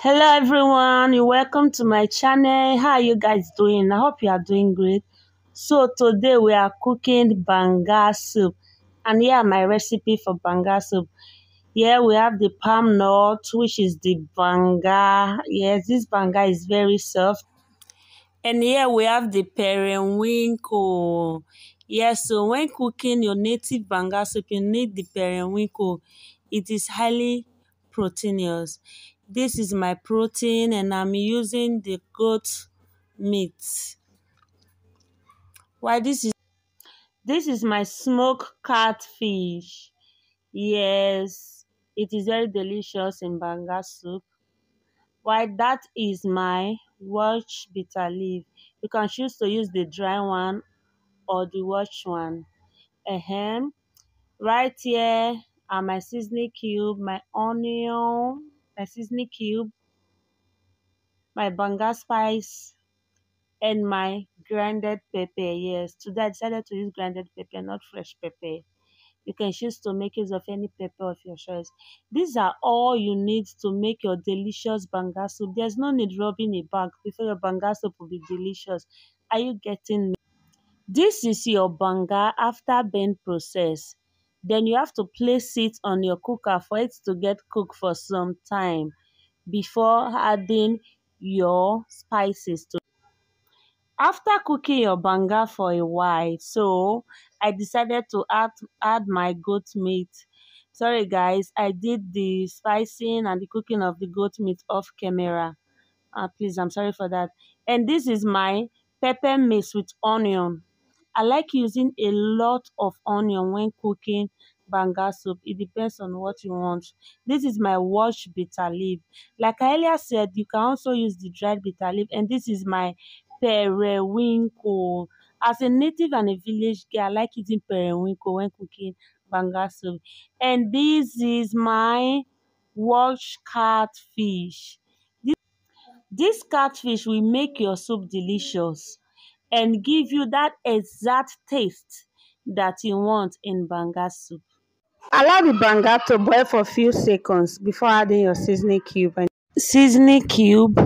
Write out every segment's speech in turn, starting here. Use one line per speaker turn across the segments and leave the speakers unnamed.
hello everyone. You're welcome to my channel. How are you guys doing? I hope you are doing great. So today we are cooking banga soup. And here my recipe for banga soup. Here we have the palm nut which is the banga. Yes this banga is very soft. And here we have the periwinkle. Yes so when cooking your native banga soup you need the periwinkle. It is highly proteinous this is my protein and I'm using the goat meat. Why this is this is my smoked catfish. Yes, it is very delicious in banga soup. Why that is my watch bitter leaf. You can choose to use the dry one or the watch one. Ahem. Right here are my seasoning cube, my onion, my seasoning cube, my banga spice, and my grounded pepper. Yes, today I decided to use grounded pepper, not fresh pepper. You can choose to make use of any pepper of your choice. These are all you need to make your delicious banga soup. There's no need rubbing a bag before your banga soup will be delicious. Are you getting me? This is your banga after burn process. Then you have to place it on your cooker for it to get cooked for some time before adding your spices to after cooking your banga for a while so i decided to add add my goat meat. Sorry guys i did the spicing and the cooking of the goat meat off camera. Uh, please i'm sorry for that. And this is my pepper mix with onion i like using a lot of onion when cooking banga soup. It depends on what you want. This is my washed bitter leaf. Like i earlier said you can also use the dried bitter leaf and this is my periwinkle. As a native and a village girl i like eating periwinkle when cooking banga soup. And this is my washed catfish. This, this catfish will make your soup delicious and give you that exact taste that you want in banga soup Allow the banga to boil for a few seconds before adding your seasoning cube. And seasoning cube,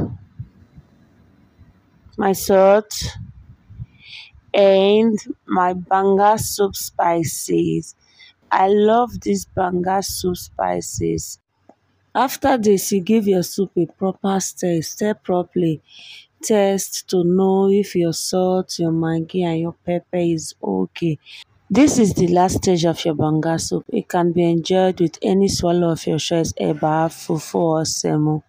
my salt, and my banga soup spices. I love these banga soup spices. After this, you give your soup a proper stir. Stir properly. Test to know if your salt, your maggi, and your pepper is okay. This is the last stage of your banga soup. It can be enjoyed with any swallow of your choice, eba, fufu or semo.